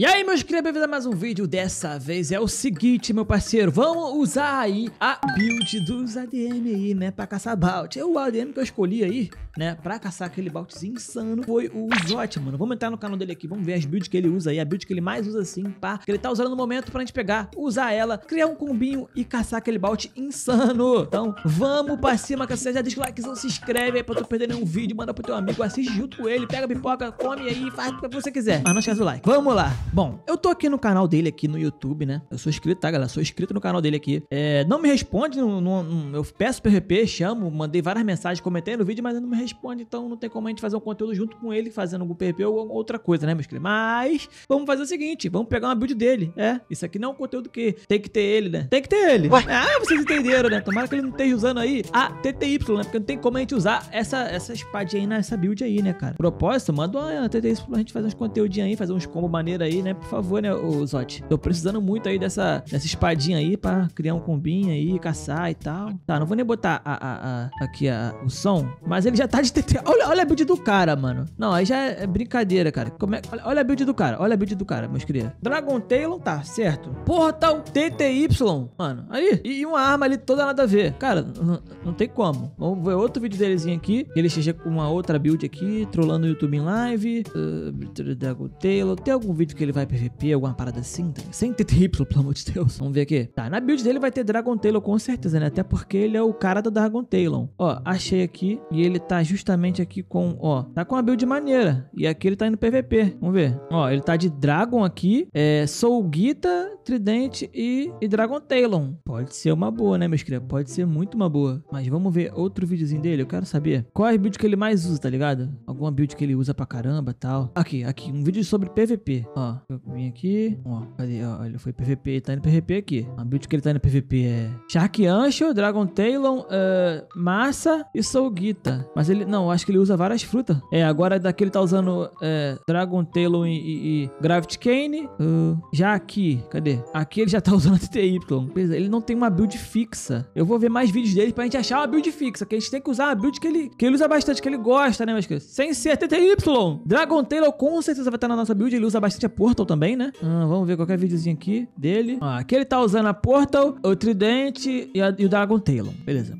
E aí, meus queridos, bem-vindos a mais um vídeo. Dessa vez é o seguinte, meu parceiro. Vamos usar aí a build dos ADM aí, né? Pra caçar Balt. É o ADM que eu escolhi aí, né? Pra caçar aquele Baltzinho insano foi o Zot, mano. Vamos entrar no canal dele aqui, vamos ver as builds que ele usa aí. A build que ele mais usa assim, pá. Que ele tá usando no momento pra gente pegar, usar ela, criar um combinho e caçar aquele Balt insano. Então, vamos pra cima, que você já deixa o likezão, se inscreve aí pra tu perder nenhum vídeo. Manda pro teu amigo, assiste junto com ele, pega pipoca, come aí, faz o que você quiser. Mas não esquece do like. Vamos lá. Bom, eu tô aqui no canal dele aqui no YouTube, né? Eu sou inscrito, tá, galera? Sou inscrito no canal dele aqui. É, não me responde, não, não, eu peço PVP, chamo, mandei várias mensagens, comentei no vídeo, mas ele não me responde, então não tem como a gente fazer um conteúdo junto com ele, fazendo algum PVP ou outra coisa, né, meus queridos? Mas, vamos fazer o seguinte, vamos pegar uma build dele. É, isso aqui não é um conteúdo que tem que ter ele, né? Tem que ter ele. Ué? Ah, vocês entenderam, né? Tomara que ele não esteja usando aí a TTY, né? Porque não tem como a gente usar essa, essa espadinha aí nessa build aí, né, cara? Propósito, manda uma TTY pra gente fazer uns conteúdinhos aí, fazer uns combo maneiro aí, né? Por favor, né, ô Zot? Tô precisando muito aí dessa, dessa espadinha aí pra criar um combinho aí, caçar e tal. Tá, não vou nem botar a, a, a aqui a, o som, mas ele já tá de TT. Olha, olha a build do cara, mano. Não, aí já é brincadeira, cara. Como é, olha, olha a build do cara, olha a build do cara, meus queridos. Dragon Talon tá, certo. Portal TTY, mano. Aí, e uma arma ali toda nada a ver. Cara, não, não tem como. Vamos ver outro vídeo delezinho aqui. Ele esteja com uma outra build aqui, trollando o YouTube em live. Uh, Dragon Talon. Tem algum vídeo que ele vai PVP, alguma parada assim? Sem TTY, pelo amor de Deus. Vamos ver aqui. Tá, na build dele vai ter Dragon Talon com certeza, né? Até porque ele é o cara do Dragon Talon. Ó, achei aqui. E ele tá justamente aqui com, ó, tá com uma build maneira. E aqui ele tá indo PVP. Vamos ver. Ó, ele tá de Dragon aqui. É, Soulgita, Tridente e, e Dragon Talon. Pode ser uma boa, né, meus queridos? Pode ser muito uma boa. Mas vamos ver outro videozinho dele. Eu quero saber qual é a build que ele mais usa, tá ligado? Alguma build que ele usa pra caramba tal. Aqui, aqui. Um vídeo sobre PVP. Ó, eu vim aqui. Ó, cadê? Ó, ele foi PVP. Tá indo PVP aqui. A build que ele tá indo PVP é Shark Ancho, Dragon Talon, uh, Massa e Soulgita. Mas ele, não, acho que ele usa várias frutas. É, agora daqui ele tá usando é, Dragon Talon e, e, e Gravity Cane. Uh, já aqui, cadê? Aqui ele já tá usando a TTY. Ele não tem uma build fixa. Eu vou ver mais vídeos dele pra gente achar uma build fixa. Que a gente tem que usar uma build que ele, que ele usa bastante, que ele gosta, né, meus queridos? Sem ser TTY. Dragon Talon com certeza vai estar na nossa build. Ele usa bastante a Portal também, né? Ah, vamos ver qualquer videozinho aqui dele. Ah, aqui ele tá usando a Portal, o Tridente e, a, e o Dragon Talon. Beleza.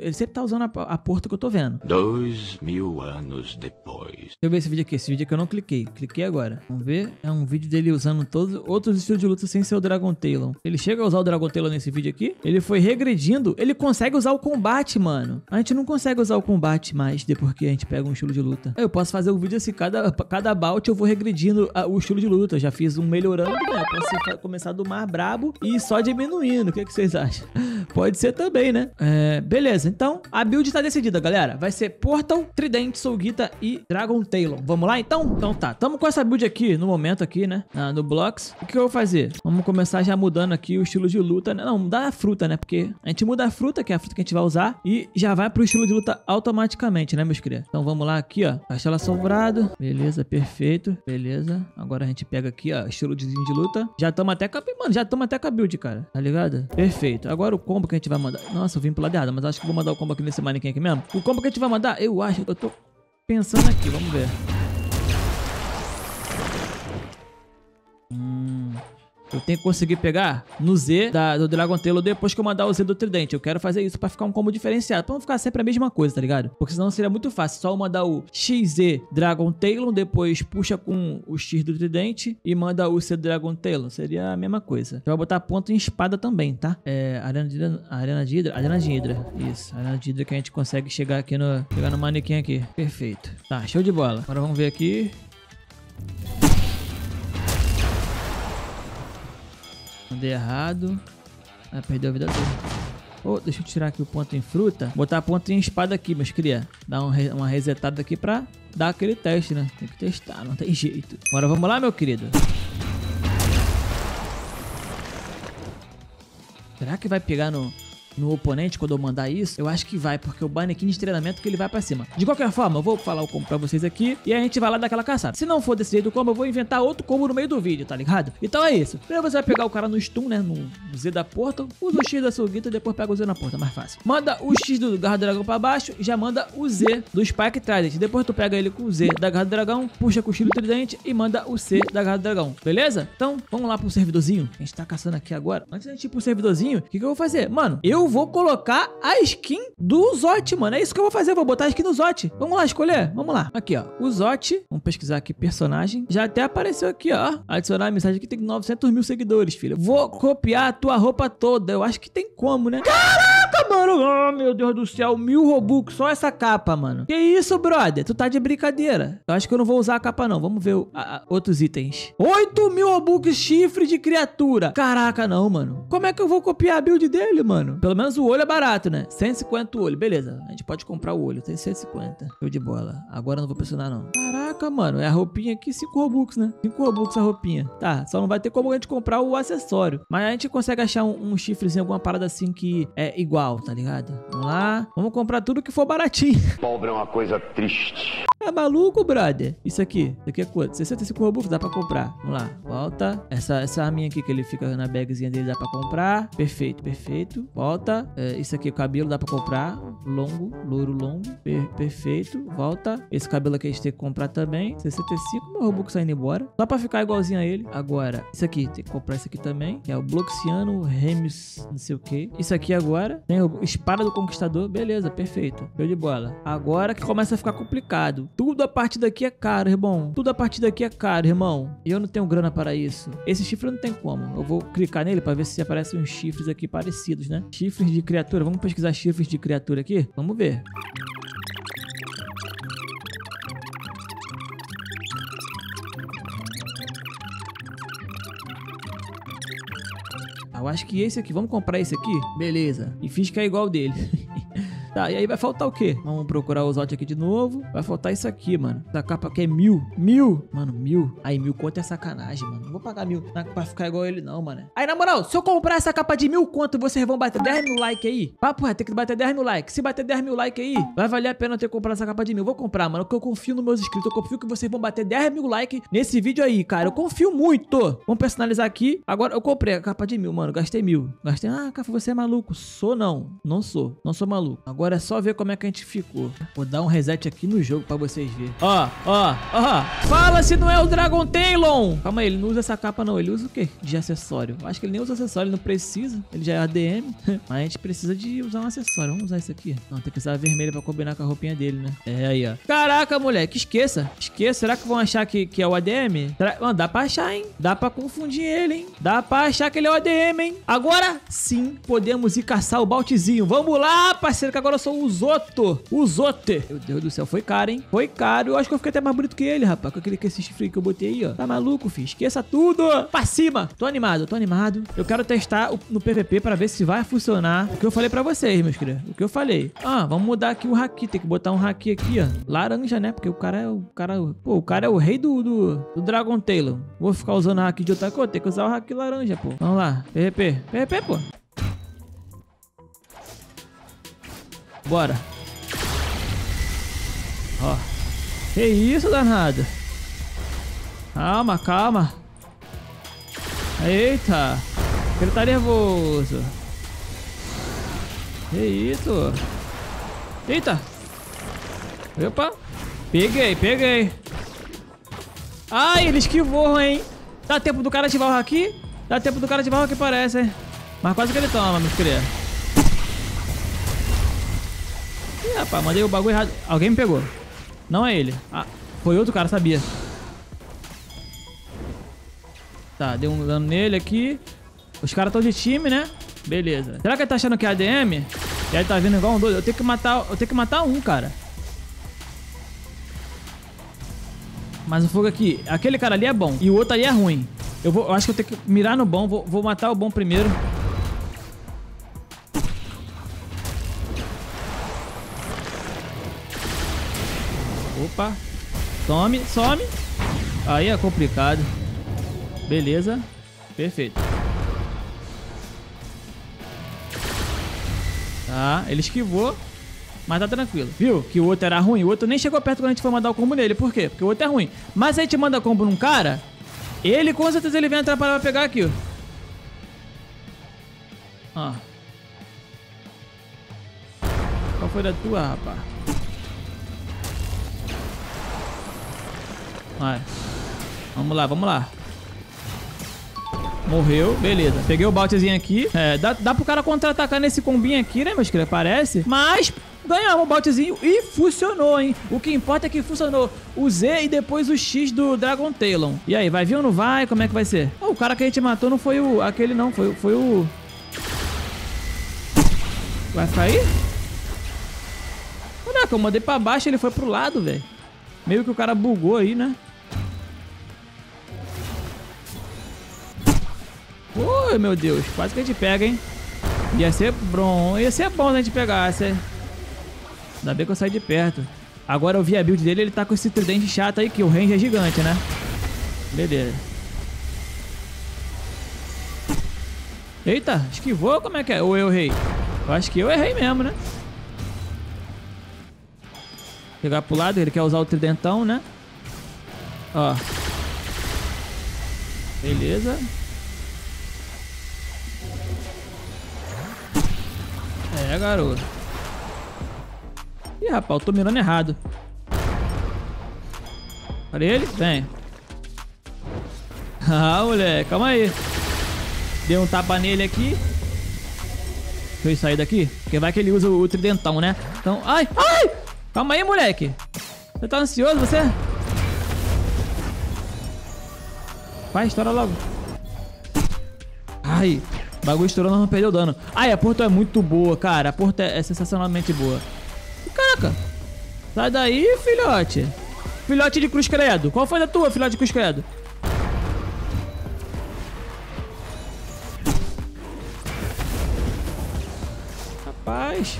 Ele sempre tá usando a, a Portal que eu tô vendo. Dois mil anos depois. Deixa eu ver esse vídeo aqui. Esse vídeo aqui eu não cliquei. Cliquei agora. Vamos ver. É um vídeo dele usando todos outros estilos de luta sem ser o Dragon Talon. Ele chega a usar o Dragon Talon nesse vídeo aqui. Ele foi regredindo. Ele consegue usar o combate, mano. A gente não consegue usar o combate mais depois que a gente pega um estilo de luta. Eu posso fazer um vídeo assim. Cada, cada bout eu vou regredindo a, o estilo de luta. Eu já fiz um melhorando, né? Posso começar do mais brabo e só diminuindo. O que, que vocês acham? Pode ser também, né? É, beleza. Então, a build tá decidida, galera. Vai ser Portal, Tridente, Soulgita e Dragon Talon. Vamos lá, então? Então tá. Tamo com essa build aqui, no momento aqui, né? Ah, no Blocks. O que eu vou fazer? Vamos começar já mudando aqui o estilo de luta. Né? Não, mudar a fruta, né? Porque a gente muda a fruta, que é a fruta que a gente vai usar, e já vai pro estilo de luta automaticamente, né, meus queridos? Então vamos lá aqui, ó. Castelo assombrado. Beleza, perfeito. Beleza. Agora a gente pega aqui, ó, estilo de, luta. Já estamos até com a... Mano, já estamos até com a build, cara. Tá ligado? Perfeito. Agora o combo que a gente vai mandar... Nossa, eu vim errado, mas acho que vou mandar o combo aqui nesse manequim aqui mesmo. O combo que a gente vai mandar, eu acho... Eu tô pensando aqui, vamos ver. Eu tenho que conseguir pegar no Z da, do Dragon Tail depois que eu mandar o Z do Tridente. Eu quero fazer isso pra ficar um combo diferenciado. Pra não ficar sempre a mesma coisa, tá ligado? Porque senão seria muito fácil. Só eu mandar o XZ Dragon Tail, depois puxa com o X do Tridente e manda o C do Dragon Tail. Seria a mesma coisa. Eu vou botar ponto em espada também, tá? É, Arena de Hidra. Arena de Hidra? Arena de Hidra. Isso. Arena de Hidra que a gente consegue chegar aqui no... Chegar no manequim aqui. Perfeito. Tá, show de bola. Agora vamos ver aqui. Mandei errado. Ah, perdeu a vida toda. Oh, deixa eu tirar aqui o ponto em fruta. Botar ponto em espada aqui, meus cria. Dar um uma resetada aqui pra dar aquele teste, né? Tem que testar, não tem jeito. Agora vamos lá, meu querido. Será que vai pegar no, no oponente quando eu mandar isso? Eu acho que vai, porque o Banequim de treinamento que ele vai pra cima. De qualquer forma, eu vou falar o combo pra vocês aqui e a gente vai lá dar aquela caçada. Se não for desse jeito do combo, eu vou inventar outro combo no meio do vídeo, tá ligado? Então é isso. Primeiro você vai pegar o cara no stun, né? No Z da porta. Usa o X da Sugita e depois pega o Z na porta, mais fácil. Manda o X do Garra Dragão pra baixo e já manda o Z do Spike Trident. Depois tu pega ele com o Z da Garra Dragão, puxa com o X do Tridente e manda o C da Garra Dragão. Beleza? Então, vamos lá pro servidorzinho. A gente tá caçando aqui agora. Antes da gente ir pro servidorzinho, o que, que eu vou fazer? Mano, eu vou colocar a skin do Zot, mano. É isso que eu vou fazer. Eu vou botar a skin do Zot. Vamos lá escolher? Vamos lá. Aqui, ó. O Zot. Vamos pesquisar aqui personagem. Já até apareceu aqui, ó. Adicionar a mensagem que tem 900 mil seguidores, filho. Vou copiar a tua roupa toda. Eu acho que tem como, né? Caraca, mano. Oh, meu Deus do céu. Mil Robux. Só essa capa, mano. Que isso, brother? Tu tá de brincadeira. Eu acho que eu não vou usar a capa, não. Vamos ver o- a- a- outros itens. 8 mil Robux chifre de criatura. Caraca, não, mano. Como é que eu vou copiar a build dele, mano? Pelo menos o olho é barato, né? 150 o olho. Beleza. A gente pode comprar o olho. Tem 150. Show de bola. Agora eu não vou pressionar, não. Caraca, mano. É a roupinha aqui, 5 Robux, né? 5 Robux a roupinha. Tá, só não vai ter como a gente comprar o acessório. Mas a gente consegue achar um, um chifrezinho, alguma parada assim que é igual, tá ligado? Vamos lá. Vamos comprar tudo que for baratinho. Pobre é uma coisa triste. É maluco, brother? Isso aqui. Isso aqui é quanto? 65 Robux dá pra comprar. Vamos lá. Volta. Essa, essa arminha aqui que ele fica na bagzinha dele dá pra comprar. Perfeito, perfeito. Volta. É, isso aqui, o cabelo dá pra comprar. Longo, louro longo. Per- perfeito. Volta. Esse cabelo aqui a gente tem que comprar também. 65 meu Robux saindo embora. Só pra ficar igualzinho a ele. Agora, isso aqui. Tem que comprar isso aqui também. Que é o Bloxiano Remus, não sei o que. Isso aqui agora. Tem Espada do Conquistador. Beleza, perfeito. Show de bola. Agora que começa a ficar complicado. Tudo a partir daqui é caro, irmão. Tudo a partir daqui é caro, irmão. E eu não tenho grana para isso. Esse chifre não tem como. Eu vou clicar nele para ver se aparecem uns chifres aqui parecidos, né? Chifres de criatura. Vamos pesquisar chifres de criatura aqui? Vamos ver. Ah, Eu acho que esse aqui. Vamos comprar esse aqui? Beleza. E fiz que é igual dele. Tá, e aí vai faltar o quê? Vamos procurar o Zot aqui de novo. Vai faltar isso aqui, mano. Essa capa aqui é mil. Mil. Mano, mil. Aí, mil conto é sacanagem, mano. Não vou pagar mil pra ficar igual ele, não, mano. Aí, na moral, se eu comprar essa capa de mil conto, vocês vão bater 10 mil likes aí? Papo é, tem que bater 10 mil likes. Se bater 10 mil likes aí, vai valer a pena eu ter comprado essa capa de mil. Vou comprar, mano, porque eu confio nos meus inscritos. Eu confio que vocês vão bater 10 mil likes nesse vídeo aí, cara. Eu confio muito. Vamos personalizar aqui. Agora, eu comprei a capa de mil, mano. Gastei mil. Gastei. Ah, Cafa, você é maluco. Sou não. Não sou. Não sou maluco. Agora é só ver como é que a gente ficou. Vou dar um reset aqui no jogo pra vocês verem. Ó, ó, ó. Fala se não é o Dragon Talon. Calma aí, ele não usa essa capa não. Ele usa o quê? De acessório. Acho que ele nem usa acessório, ele não precisa. Ele já é ADM. Mas a gente precisa de usar um acessório. Vamos usar isso aqui. Não, tem que usar a vermelha pra combinar com a roupinha dele, né? É aí, ó. Caraca, moleque, esqueça. Esqueça. Será que vão achar que, que é o ADM? Será... Mano, dá pra achar, hein? Dá pra confundir ele, hein? Dá pra achar que ele é o ADM, hein? Agora sim, podemos ir caçar o Baltizinho. Vamos lá, parceiro, que agora eu sou o Zoto. O Zote. Meu Deus do céu, foi caro, hein? Foi caro. Eu acho que eu fiquei até mais bonito que ele, rapaz. Com aquele com esse chifre que eu botei aí, ó. Tá maluco, filho? Esqueça tudo. Pra cima. Tô animado, tô animado. Eu quero testar no PVP pra ver se vai funcionar. O que eu falei pra vocês, meus queridos. O que eu falei. Ah, vamos mudar aqui o haki. Tem que botar um haki aqui, ó. Laranja, né? Porque o cara é o cara. Pô, o cara é o rei do, do, do Dragon Tailor. Vou ficar usando haki de outra cor. Tem que usar o haki laranja, pô. Vamos lá. PVP. PVP, pô. Bora. Ó. Que isso, danado? Calma, calma. Eita. Ele tá nervoso. Que isso? Eita. Opa. Peguei, peguei. Ai, ele esquivou, hein? Dá tempo do cara ativar o haki? Dá tempo do cara ativar o haki, parece, hein? Mas quase que ele toma, meus queridos. Ih, rapaz, mandei o bagulho errado. Alguém me pegou. Não é ele. Ah, foi outro cara, sabia. Tá, deu um dano nele aqui. Os caras estão de time, né? Beleza. Será que ele tá achando que é ADM? E aí tá vindo igual um doido? Eu tenho que matar, eu tenho que matar um, cara. Mas o fogo aqui, aquele cara ali é bom e o outro ali é ruim. Eu, vou, eu acho que eu tenho que mirar no bom, vou, vou matar o bom primeiro. Opa. Some, some. Aí é complicado. Beleza. Perfeito. Tá, ele esquivou. Mas tá tranquilo. Viu? Que o outro era ruim. O outro nem chegou perto quando a gente foi mandar o combo nele. Por quê? Porque o outro é ruim. Mas se a gente manda combo num cara, ele com certeza ele vem atrapalhar pra pegar aqui, ó. Ó. Qual foi da tua, rapaz? Vai. Vamos lá, vamos lá. Morreu, beleza. Peguei o baltezinho aqui. É, dá, dá pro cara contra-atacar nesse combinho aqui, né, meus queridos? Parece. Mas ganhamos o baltezinho e funcionou, hein? O que importa é que funcionou o Z e depois o X do Dragon Talon. E aí, vai vir ou não vai? Como é que vai ser? Oh, o cara que a gente matou não foi o... Aquele não, foi, foi o... Vai cair? Caraca, eu mandei pra baixo ele foi pro lado, velho. Meio que o cara bugou aí, né? Ui, meu Deus. Quase que a gente pega, hein? Ia ser bom. Ia ser bom se a gente pegasse. Ainda bem que eu saí de perto. Agora eu vi a build dele, ele tá com esse tridente chato aí, que o range é gigante, né? Beleza. Eita, esquivou? Como é que é? Ou eu errei? Eu acho que eu errei mesmo, né? Pegar pro lado, ele quer usar o tridentão, né? Ó. Beleza. É, garoto. Ih, rapaz, eu tô mirando errado. Olha ele? Vem. Ah, moleque, calma aí. Deu um tapa nele aqui. Deixa eu sair daqui. Porque vai que ele usa o tridentão, né? Então, ai, ai! Calma aí, moleque. Você tá ansioso, você? Vai, estoura logo. Ai, o bagulho estourou, nós não perdeu dano. Ai, a porta é muito boa, cara. A porta é, sensacionalmente boa. Caraca. Sai daí, filhote. Filhote de cruz credo. Qual foi a tua, filhote de cruz credo? Rapaz.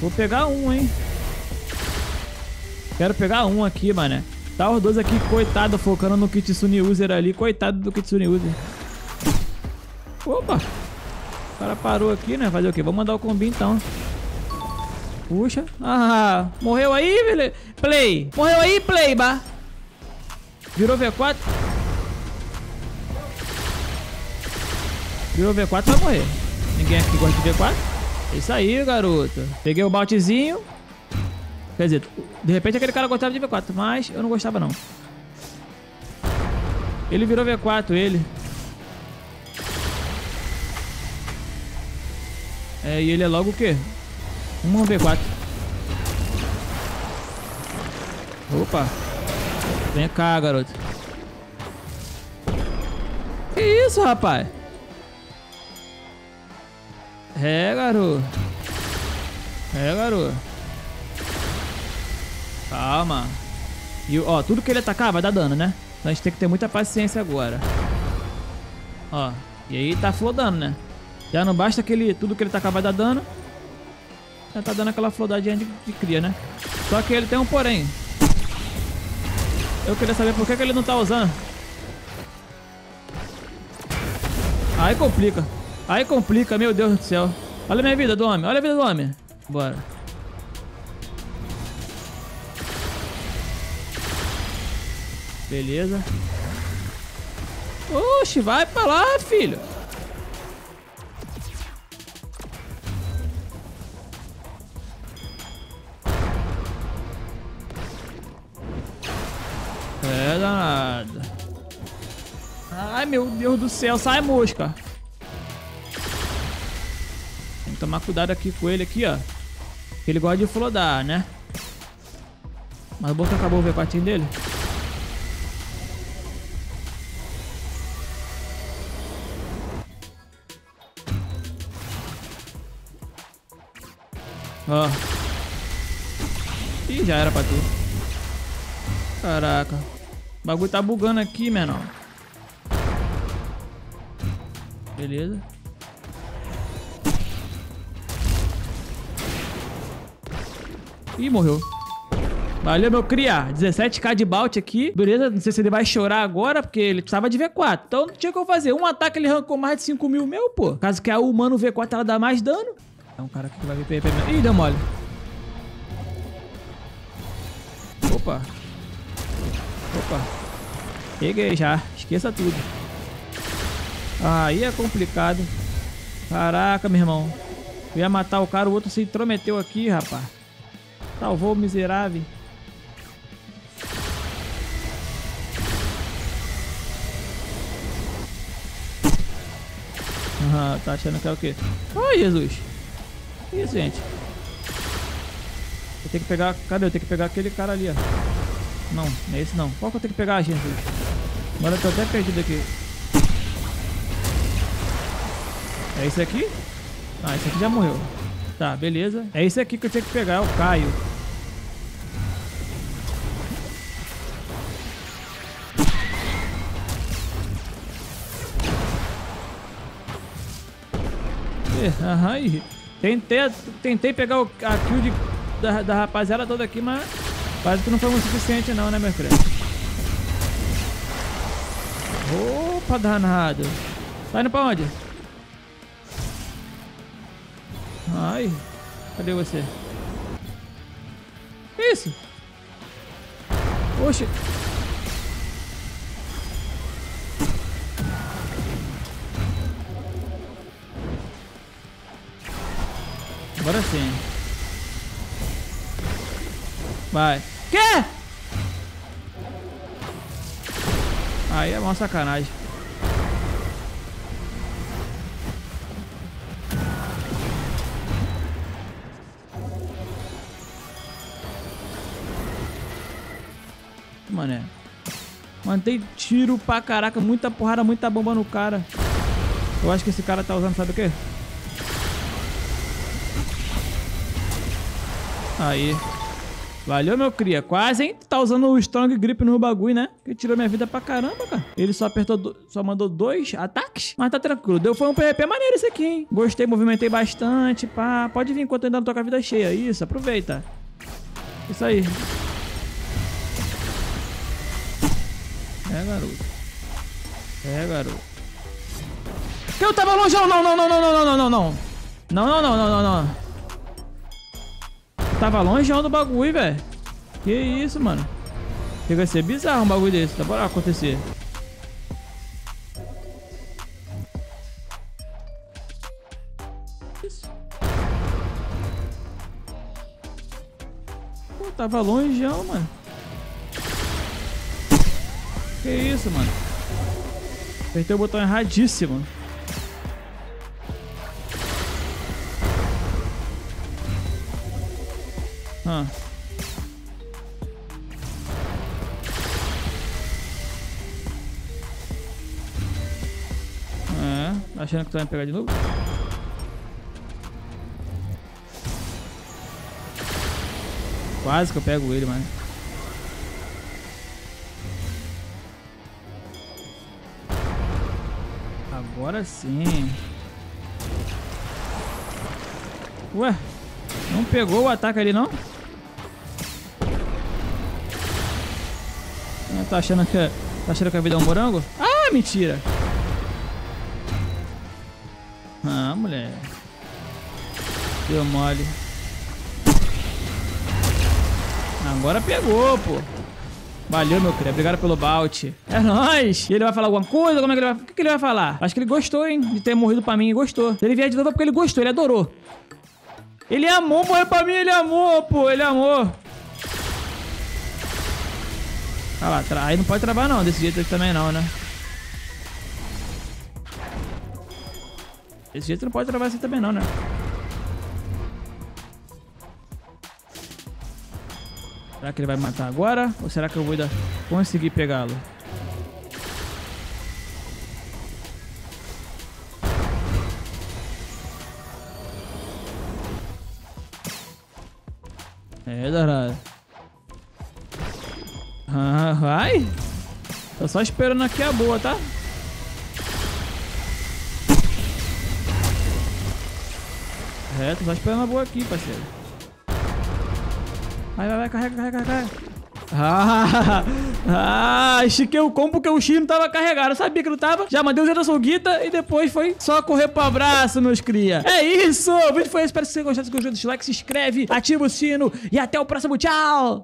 Vou pegar um, hein. Quero pegar um aqui, mané. Tá os dois aqui, coitado, focando no Kitsune User ali. Coitado do Kitsune User. Opa! O cara parou aqui, né? Fazer o quê? Vamos mandar o combi então. Puxa. Ah, morreu aí. Play. Morreu aí, play, bah. Virou V4. Virou V4, vai morrer. Ninguém aqui gosta de V4. É isso aí, garoto. Peguei o baltezinho. Quer dizer, de repente aquele cara gostava de V4, mas eu não gostava não. Ele virou V4, ele. É, e ele é logo o quê? Um V4. Opa. Vem cá, garoto. Que isso, rapaz? É, garoto. É, garoto. Calma. E, ó, tudo que ele atacar vai dar dano, né? Então a gente tem que ter muita paciência agora. Ó. E aí tá flodando, né? Já não basta que ele, tudo que ele tacar vai dar dano. Já tá dando aquela flodadinha de, de cria, né? Só que ele tem um porém. Eu queria saber por que, que ele não tá usando. Aí complica. Aí complica, meu Deus do céu. Olha a minha vida do homem, olha a vida do homem. Bora. Beleza. Oxe, vai pra lá, filho. Deus do céu, sai mosca. Tem que tomar cuidado aqui com ele aqui, ó. Ele gosta de flodar, né? Mas o bom acabou o V4 dele. Ó. Ih, já era pra tu. Caraca. O bagulho tá bugando aqui, menor. Beleza. Ih, morreu. Valeu, meu cria. 17k de bout aqui. Beleza, não sei se ele vai chorar agora, porque ele precisava de V4. Então não tinha o que eu fazer. Um ataque ele arrancou mais de 5 mil meu, pô. Caso que a humano V4 ela dá mais dano. É um cara aqui que vai vir PVP. Ih, deu mole. Opa. Opa. Peguei já. Esqueça tudo. Aí é complicado. Caraca, meu irmão. Eu ia matar o cara, o outro se intrometeu aqui, rapaz. Salvou o miserável. Aham, tá achando que é o quê? Ai, Jesus. Que isso, gente? Eu tenho que pegar... Cadê? Eu tenho que pegar aquele cara ali, ó. Não, não é esse não. Qual que eu tenho que pegar, Jesus? Agora eu tô até perdido aqui. É esse aqui? Ah, esse aqui já morreu. Tá, beleza. É esse aqui que eu tinha que pegar, é o Caio. Aham, e tentei, tentei pegar o, a kill de, da, da rapaziada toda aqui, mas quase que não foi o suficiente não, né, meu filho? Opa, danado. Tá indo pra onde? Ai, cadê você? Que isso? Oxe. Agora sim. Vai. Quê? Aí é uma sacanagem. Mantém tiro pra caraca, muita porrada, muita bomba no cara. Eu acho que esse cara tá usando, sabe o quê? Aí. Valeu, meu cria. Quase, hein? Tá usando o Strong Grip no bagulho, né? Que tirou minha vida pra caramba, cara. Ele só apertou, do... só mandou dois ataques. Mas tá tranquilo. Deu, foi um PvP maneiro esse aqui, hein? Gostei, movimentei bastante, pá. Pode vir enquanto eu ainda não tô com a vida cheia. Isso, aproveita. Isso aí. É, garoto. É, garoto. Eu tava longe. Não, não, não, não, não, não, não, não, não. Não, não, não, não, não, não. Tava longe do bagulho, velho. Que isso, mano. Chega a ser bizarro um bagulho desse. Tá bora acontecer. Pô, tava longe, mano. Que isso, mano. Apertei o botão erradíssimo. Ah. É, achando que tu vai pegar de novo? Quase que eu pego ele, mano. Agora sim. Ué, não pegou o ataque ali não? Tá achando que, tá achando que a vida é um morango? Ah, mentira! Ah, mulher. Deu mole. Agora pegou, pô. Valeu, meu cria. Obrigado pelo bout. É nóis. E ele vai falar alguma coisa? Como é que ele vai... O que, ele vai falar? Acho que ele gostou, hein? De ter morrido pra mim. Gostou. Se ele vier de novo é porque ele gostou. Ele adorou. Ele amou morrer pra mim. Ele amou, pô. Ele amou. Ah lá, tra... aí não pode travar não, desse jeito também não, né? Desse jeito não pode travar assim também não, né? Será que ele vai matar agora? Ou será que eu vou conseguir pegá-lo? É, danado. Ah, vai. Tô só esperando aqui a boa, tá? É, tô só esperando a boa aqui, parceiro. Vai, vai, vai, carrega, carrega, carrega. Ah, ah, estiquei o combo porque o X não tava carregado. Eu sabia que não tava. Já mandei o Zé da Solguita e depois foi só correr pro abraço, meus cria. É isso! O vídeo foi esse. Espero que você tenha gostado. Se gostou, deixa o like, se inscreve, ativa o sino e até o próximo. Tchau!